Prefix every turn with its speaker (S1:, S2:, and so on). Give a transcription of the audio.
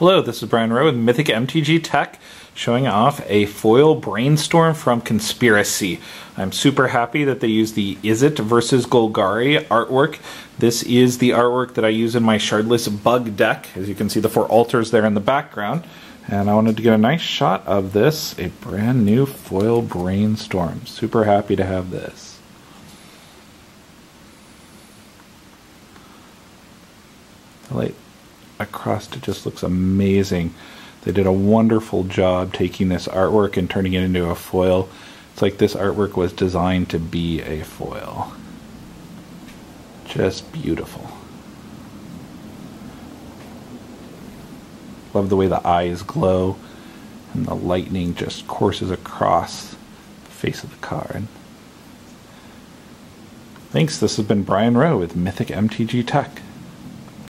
S1: Hello, this is Brian Rowe with Mythic MTG Tech showing off a foil brainstorm from Conspiracy. I'm super happy that they use the Izzet versus Golgari artwork. This is the artwork that I use in my Shardless Bug deck. As you can see, the four altars there in the background. And I wanted to get a nice shot of this, a brand new foil brainstorm. Super happy to have this. Light across it just looks amazing. They did a wonderful job taking this artwork and turning it into a foil. It's like this artwork was designed to be a foil. Just beautiful. Love the way the eyes glow and the lightning just courses across the face of the card. Thanks, this has been Brian Rowe with Mythic MTG Tech.